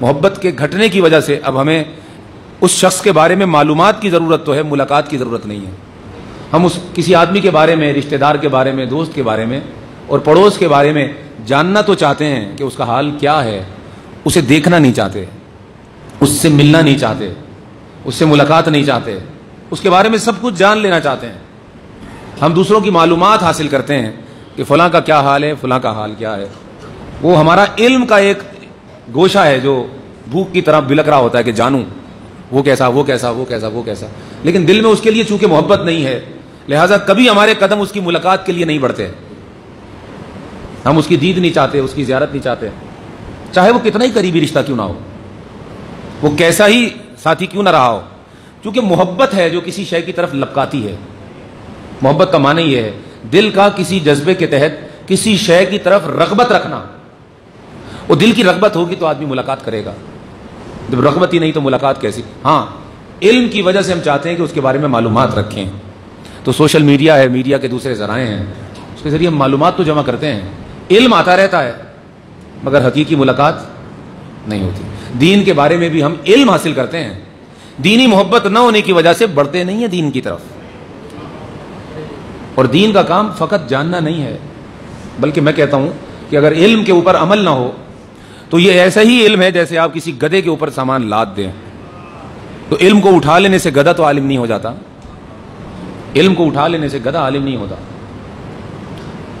محبت کے گھٹنے کی وجہ سے اب ہمیں اس شخص کے بارے میں معلومات کی ضرورت تو ہے، ملاقات کی ضرورت نہیں ہے۔ ہم اس کسی آدمی کے بارے میں، رشتہ دار کے بارے میں، دوست کے بارے میں اور پڑوس کے بارے میں جاننا تو چاہتے ہیں کہ اس کا حال کیا ہے۔ اسے دیکھنا نہیں چاہتے، اس سے ملنا نہیں چاہتے، اس سے ملاقات نہیں چاہتے۔ اس کے بارے میں سب کچھ جان لینا چاہتے ہیں۔ ہم دوسروں کی معلومات حاصل کرتے ہیں کہ فلاں کا کیا حال ہے، فلاں کا حال کیا ہے۔ وہ ہمارا علم کا ایک گوشہ ہے جو بھوک کی طرح بلک رہا ہوتا ہے کہ جانوں، وہ کیسا وہ کیسا وہ کیسا وہ کیسا۔ لیکن دل میں اس کے لیے چونکہ محبت نہیں ہے، لہٰذا کبھی ہمارے قدم اس کی ملاقات کے لیے نہیں بڑھتے۔ ہم اس کی دید نہیں چاہتے، اس کی زیارت نہیں چاہتے۔ چاہے وہ کتنا ہی قریبی رشتہ کیوں نہ ہو، وہ کیسا ہی ساتھی کیوں نہ رہا ہو کیونکہ محبت ہے جو کسی شے کی طرف لپکاتی ہے۔ محبت کا معنی یہ ہے، دل کا کسی جذبے کے تحت کسی شے کی طرف رغبت رکھنا۔ وہ دل کی رغبت ہوگی تو آدمی ملاقات کرے گا۔ جب رغبت ہی نہیں تو ملاقات کیسی؟ ہاں علم کی وجہ سے ہم چاہتے ہیں کہ اس کے بارے میں معلومات رکھیں۔ تو سوشل میڈیا ہے، میڈیا کے دوسرے ذرائع ہیں۔ اس کے ذریعے ہم معلومات تو جمع کرتے ہیں۔ علم آتا رہتا ہے، مگر حقیقی ملاقات نہیں ہوتی۔ دین کے بارے میں بھی ہم علم حاصل کرتے ہیں۔ دینی محبت نہ ہونے کی وجہ سے بڑھتے نہیں ہیں دین کی طرف۔ اور دین کا کام فقط جاننا نہیں ہے، بلکہ میں کہتا ہوں کہ اگر علم کے اوپر عمل نہ ہو تو یہ ایسا ہی علم ہے جیسے آپ کسی گدے کے اوپر سامان لاد دیں۔ تو علم کو اٹھا لینے سے گدا تو عالم نہیں ہو جاتا۔ علم کو اٹھا لینے سے گدا عالم نہیں ہوتا۔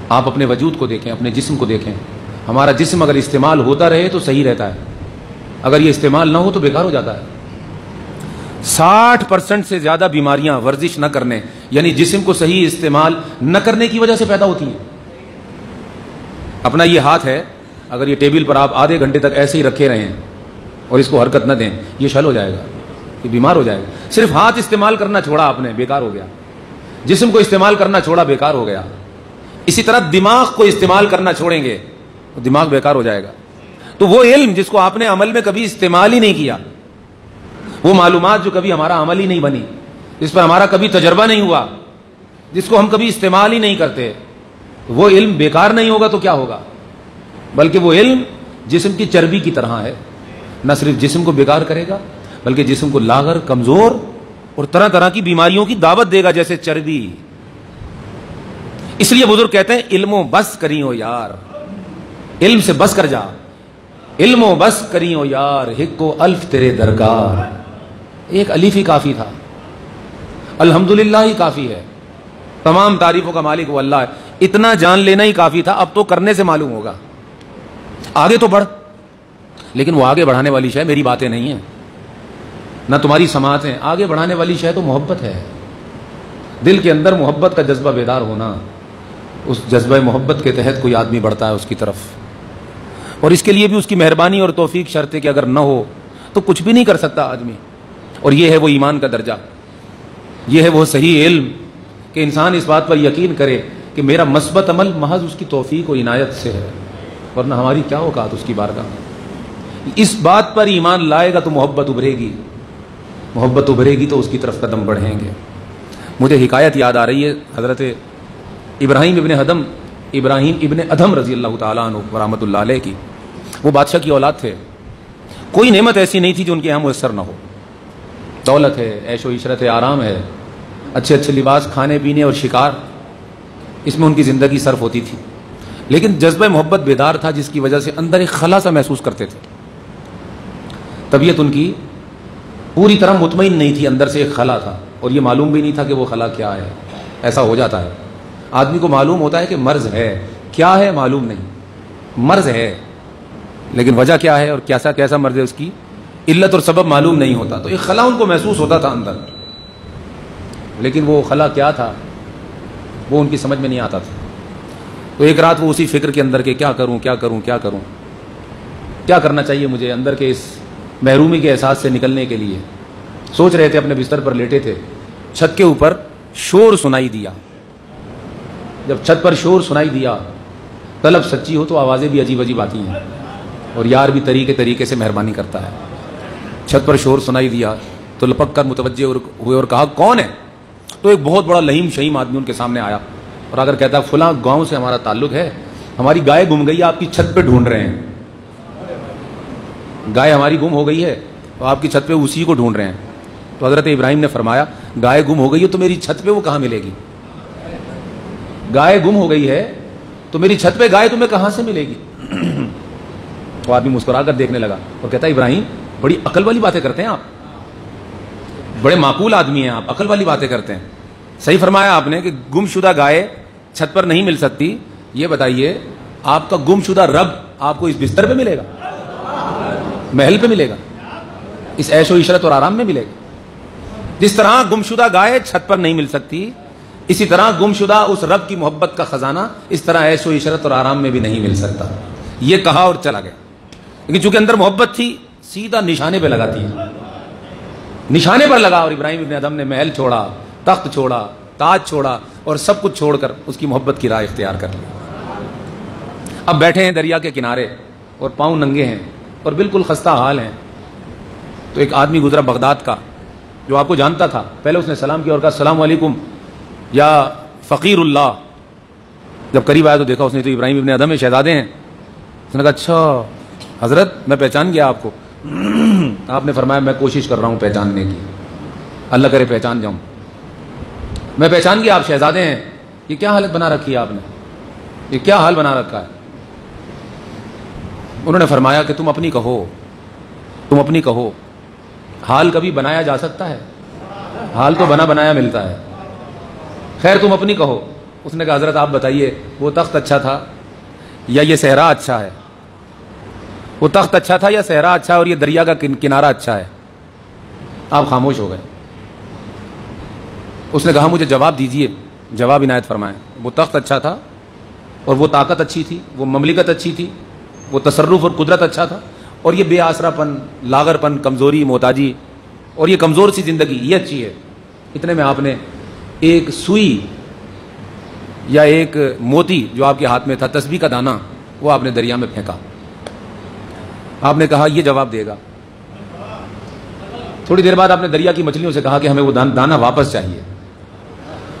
آپ اپنے وجود کو دیکھیں، اپنے جسم کو دیکھیں۔ ہمارا جسم اگر استعمال ہوتا رہے تو صحیح رہتا ہے۔ اگر یہ استعمال نہ ہو تو بیکار ہو جاتا ہے۔ ساٹھ پرسنٹ سے زیادہ بیماریاں ورزش نہ کرنے یعنی جسم کو صحیح استعمال نہ کرنے کی وجہ سے پیدا ہوتی ہیں۔ اپنا یہ ہاتھ ہے اگر یہ ٹیبل پر آپ آدھے گھنٹے تک ایسے ہی رکھے رہیں اور اس کو حرکت نہ دیں، یہ شل ہو جائے گا، یہ بیمار ہو جائے گا۔ صرف ہاتھ استعمال کرنا چھوڑا آپ نے، بیکار ہو گیا۔ جسم کو استعمال کرنا چھوڑا، بیکار ہو گیا۔ اسی طرح دماغ کو استعمال کرنا چھوڑیں گے، تو دماغ بیکار ہو جائے گا۔ تو وہ علم جس کو آپ نے عمل میں کبھی استعمال ہی نہیں کیا، وہ معلومات جو کبھی ہمارا عمل ہی نہیں بنی، جس پر ہمارا کبھی تجربہ نہیں ہوا، جس کو ہم کبھی استعمال ہی نہیں کرتے، وہ علم بیکار نہیں ہوگا تو کیا ہوگا؟ بلکہ وہ علم جسم کی چربی کی طرح ہے۔ نہ صرف جسم کو بیکار کرے گا، بلکہ جسم کو لاغر، کمزور اور طرح طرح کی بیماریوں کی دعوت دے گا، جیسے چربی۔ اس لیے بزرگ کہتے ہیں، علم و بس کری ہو یار۔ علم سے بس کر جا۔ علم و بس کری ہو یار ہک و الف تیرے درکار۔ ایک الف ہی کافی تھا۔ الحمد ہی کافی ہے۔ تمام تعریفوں کا مالک وہ اللہ ہے۔ اتنا جان لینا ہی کافی تھا، اب تو کرنے سے معلوم ہوگا۔ آگے تو بڑھ۔ لیکن وہ آگے بڑھانے والی شے میری باتیں نہیں ہیں۔ نہ تمہاری سماعت ہیں۔ آگے بڑھانے والی شے تو محبت ہے۔ دل کے اندر محبت کا جذبہ بیدار ہونا۔ اس جذبہ محبت کے تحت کوئی آدمی بڑھتا ہے اس کی طرف۔ اور اس کے لیے بھی اس کی مہربانی اور توفیق شرط ہے کہ اگر نہ ہو تو کچھ بھی نہیں کر سکتا آدمی۔ اور یہ ہے وہ ایمان کا درجہ۔ یہ ہے وہ صحیح علم کہ انسان اس بات پر یقین کرے کہ میرا مثبت عمل محض اس کی توفیق و عنایت سے ہے۔ ورنہ ہماری کیا اوقات اس کی بارگاہ اس بات پر ایمان لائے گا تو محبت ابھرے گی۔ محبت ابھرے گی تو اس کی طرف قدم بڑھیں گے۔ مجھے حکایت یاد آ رہی ہے، حضرت ابراہیم ابن حدم، ابراہیم ابن ادم رضی اللہ تعالیٰ عنہ رحمۃ اللہ علیہ کی۔ وہ بادشاہ کی اولاد تھے۔ کوئی نعمت ایسی نہیں تھی جو ان کے یہاں میسر نہ ہو۔ دولت ہے، عیش و عشرت ہے، آرام ہے۔ اچھے اچھے لباس، کھانے پینے اور شکار۔ اس میں ان کی زندگی صرف ہوتی تھی۔ لیکن جذبہ محبت بیدار تھا جس کی وجہ سے اندر ایک خلا سا محسوس کرتے تھے۔ طبیعت ان کی پوری طرح مطمئن نہیں تھی، اندر سے ایک خلا تھا۔ اور یہ معلوم بھی نہیں تھا کہ وہ خلا کیا ہے۔ ایسا ہو جاتا ہے۔ آدمی کو معلوم ہوتا ہے کہ مرض ہے۔ کیا ہے معلوم نہیں۔ مرض ہے۔ لیکن وجہ کیا ہے اور کیسا کیسا مرض ہے اس کی؟ علت اور سبب معلوم نہیں ہوتا۔ تو ایک خلا ان کو محسوس ہوتا تھا اندر۔ لیکن وہ خلا کیا تھا، وہ ان کی سمجھ میں نہیں آتا تھا۔ تو ایک رات وہ اسی فکر کے اندر کے کیا کروں کیا کروں کیا کروں؟ کیا کرنا چاہیے مجھے اندر کے اس محرومی کے احساس سے نکلنے کے لیے؟ سوچ رہے تھے اپنے بستر پر لیٹے تھے، چھت کے اوپر شور سنائی دیا۔ جب چھت پر شور سنائی دیا، طلب سچی ہو تو آوازیں بھی عجیب عجیب آتی ہیں۔ اور یار بھی طریقے طریقے سے مہربانی کرتا ہے۔ چھت پر شور سنائی دیا تو لپک کر متوجہ ہوئے اور کہا، کون ہے؟ تو ایک بہت بڑا لہیم شہیم آدمی ان کے سامنے آیا۔ اور اگر کہتا فلاں گاؤں سے ہمارا تعلق ہے، ہماری گائے گم گئی، آپ کی چھت پہ ڈھونڈ رہے ہیں۔ گائے ہماری گم ہو گئی ہے تو آپ کی چھت پہ اسی کو ڈھونڈ رہے ہیں۔ تو حضرت ابراہیم نے فرمایا، گائے گم ہو گئی ہے تو میری چھت پہ وہ کہاں ملے گی؟ گائے گم ہو گئی ہے تو میری چھت پہ گائے تمہیں کہاں سے ملے گی؟ وہ آدمی مسکرا کر دیکھنے لگا اور کہتا ابراہیم، بڑی عقل والی باتیں کرتے ہیں آپ۔ بڑے معقول آدمی ہیں آپ، عقل والی باتیں کرتے ہیں۔ صحیح فرمایا آپ نے کہ گم شدہ گائے چھت پر نہیں مل سکتی، یہ بتائیے، آپ کا گم شدہ رب آپ کو اس بستر پہ ملے گا؟ محل پہ ملے گا؟ اس ایش و عشرت اور آرام میں ملے گا؟ جس طرح گم شدہ گائے چھت پر نہیں مل سکتی، اسی طرح گم شدہ اس رب کی محبت کا خزانہ اس طرح ایش و عشرت اور آرام میں بھی نہیں مل سکتا۔ یہ کہا اور چلا گیا۔ لیکن چونکہ اندر محبت تھی، سیدھا نشانے پہ لگاتی ہے۔ نشانے پر لگا اور ابراہیم ابن ادم نے محل چھوڑا۔ تخت چھوڑا، تاج چھوڑا اور سب کچھ چھوڑ کر اس کی محبت کی رائے اختیار کر لی۔ اب بیٹھے ہیں دریا کے کنارے اور پاؤں ننگے ہیں اور بالکل خستہ حال ہیں۔ تو ایک آدمی گزرا بغداد کا، جو آپ کو جانتا تھا۔ پہلے اس نے سلام کیا اور کہا، السلام علیکم یا فقیر اللہ. جب قریب آیا تو دیکھا اس نے تو ابراہیم ابن ادم شہزادے ہیں۔ اس نے کہا اچھا حضرت، میں پہچان گیا آپ کو۔ آپ نے فرمایا، میں کوشش کر رہا ہوں پہچاننے کی۔ اللہ کرے پہچان جاؤں۔ میں پہچان گیا آپ شہزادے ہیں۔ یہ کیا حالت بنا رکھی ہے آپ نے؟ یہ کیا حال بنا رکھا ہے؟ انہوں نے فرمایا کہ تم اپنی کہو۔ تم اپنی کہو۔ حال کبھی بنایا جا سکتا ہے؟ حال تو بنا بنایا ملتا ہے۔ خیر، تم اپنی کہو۔ اس نے کہا، حضرت، آپ بتائیے، وہ تخت اچھا تھا یا یہ صحرا اچھا ہے؟ وہ تخت اچھا تھا یا صحرا اچھا ہے اور یہ دریا کا کنارہ اچھا ہے؟ آپ خاموش ہو گئے۔ اس نے کہا مجھے جواب دیجیے۔ جواب عنایت فرمائے۔ وہ تخت اچھا تھا اور وہ طاقت اچھی تھی، وہ مملکت اچھی تھی، وہ تصرف اور قدرت اچھا تھا اور یہ بے آسرا پن، لاغر پن، کمزوری، محتاجی اور یہ کمزور سی زندگی، یہ اچھی ہے۔ اتنے میں آپ نے ایک سوئی یا ایک موتی جو آپ کے ہاتھ میں تھا، تسبیح کا دانا وہ آپ نے دریا میں پھینکا۔ آپ نے کہا یہ جواب دے گا۔ تھوڑی دیر بعد آپ نے دریا کی مچھلیوں سے کہا کہ ہمیں وہ دانا واپس چاہیے۔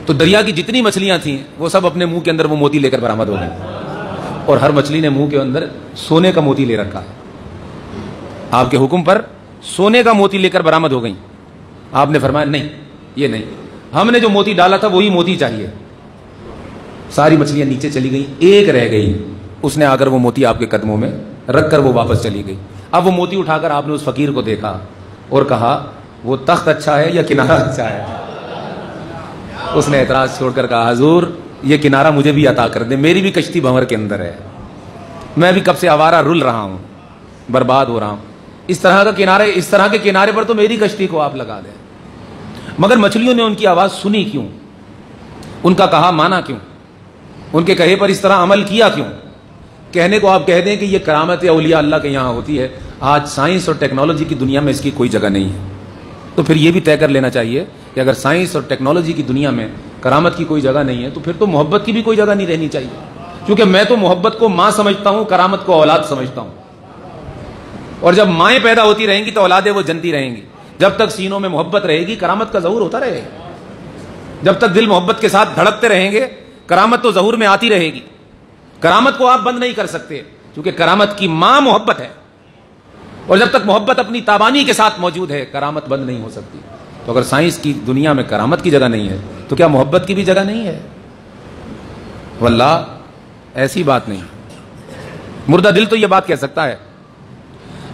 تو دریا کی جتنی مچھلیاں تھیں، وہ سب اپنے منہ کے اندر وہ موتی لے کر برامد ہو گئی اور ہر مچھلی نے منہ کے اندر سونے کا موتی لے رکھا۔ آپ کے حکم پر سونے کا موتی لے کر برامد ہو گئی آپ نے فرمایا، نہیں، یہ نہیں۔ ہم نے جو موتی ڈالا تھا، وہی موتی چاہیے۔ ساری مچھلیاں نیچے چلی گئی ایک رہ گئی اس نے آ کر وہ موتی آپ کے قدموں میں رکھ کر وہ واپس چلی گئی۔ اب وہ موتی اٹھا کر آپ نے اس فقیر کو دیکھا اور کہا، وہ تخت اچھا ہے یا کنارہ اچھا ہے؟ اس نے اعتراض چھوڑ کر کہا، حضور، یہ کنارہ مجھے بھی عطا کر دے میری بھی کشتی بھنور کے اندر ہے۔ میں بھی کب سے آوارہ رل رہا ہوں، برباد ہو رہا ہوں۔ اس طرح کا کنارے، اس طرح کے کنارے پر تو میری کشتی کو آپ لگا دیں۔ مگر مچھلیوں نے ان کی آواز سنی کیوں؟ ان کا کہا، مانا کیوں؟ ان کے کہے پر اس طرح عمل کیا کیوں؟ کہنے کو آپ کہہ دیں کہ یہ کرامت اولیاء اللہ کے یہاں ہوتی ہے۔ آج سائنس اور ٹیکنالوجی کی دنیا میں اس کی کوئی جگہ نہیں ہے۔ تو پھر یہ بھی طے کر لینا چاہیے کہ اگر سائنس اور ٹیکنالوجی کی دنیا میں کرامت کی کوئی جگہ نہیں ہے، تو پھر تو محبت کی بھی کوئی جگہ نہیں رہنی چاہیے۔ کیونکہ میں تو محبت کو ماں سمجھتا ہوں، کرامت کو اولاد سمجھتا ہوں۔ اور جب مائیں پیدا ہوتی رہیں گی تو اولادیں وہ جنتی رہیں گی۔ جب تک سینوں میں محبت رہے گی، کرامت کا ظہور ہوتا رہے گا۔ جب تک دل محبت کے ساتھ دھڑکتے رہیں گے، کرامت تو ظہور میں آتی رہے گی۔ کرامت کو آپ بند نہیں کر سکتے، کیونکہ کرامت کی ماں محبت ہے۔ اور جب تک محبت اپنی تابانی کے ساتھ موجود ہے، کرامت بند نہیں ہو سکتی۔ تو اگر سائنس کی دنیا میں کرامت کی جگہ نہیں ہے، تو کیا محبت کی بھی جگہ نہیں ہے؟ واللہ، ایسی بات نہیں۔ مردہ دل تو یہ بات کہہ سکتا ہے۔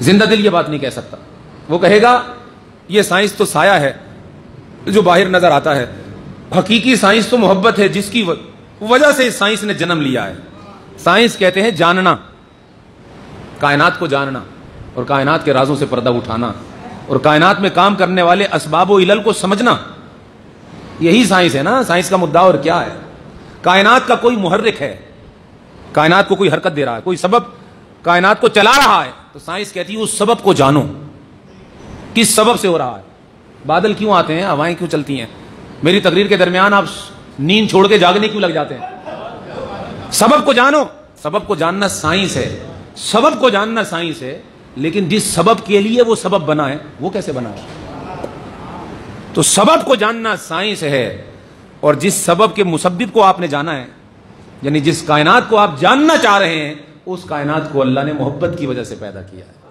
زندہ دل یہ بات نہیں کہہ سکتا۔ وہ کہے گا، یہ سائنس تو سایہ ہے، جو باہر نظر آتا ہے۔ حقیقی سائنس تو محبت ہے، جس کی وجہ سے سائنس نے جنم لیا ہے۔ سائنس کہتے ہیں جاننا۔ کائنات کو جاننا اور کائنات کے رازوں سے پردہ اٹھانا۔ اور کائنات میں کام کرنے والے اسباب و علل کو سمجھنا۔ یہی سائنس ہے نا، سائنس کا مدعا اور کیا ہے؟ کائنات کا کوئی محرک ہے۔ کائنات کو کوئی حرکت دے رہا ہے، کوئی سبب کائنات کو چلا رہا ہے۔ تو سائنس کہتی ہے، اس سبب کو جانو۔ کس سبب سے ہو رہا ہے؟ بادل کیوں آتے ہیں؟ ہوائیں کیوں چلتی ہیں؟ میری تقریر کے درمیان آپ نیند چھوڑ کے جاگنے کیوں لگ جاتے ہیں؟ سبب کو جانو۔ سبب کو جاننا سائنس ہے۔ سبب کو جاننا سائنس ہے۔ لیکن جس سبب کے لیے وہ سبب بنا ہے، وہ کیسے بنا ہے؟ تو سبب کو جاننا سائنس ہے، اور جس سبب کے مسبب کو آپ نے جانا ہے یعنی جس کائنات کو آپ جاننا چاہ رہے ہیں، اس کائنات کو اللہ نے محبت کی وجہ سے پیدا کیا ہے۔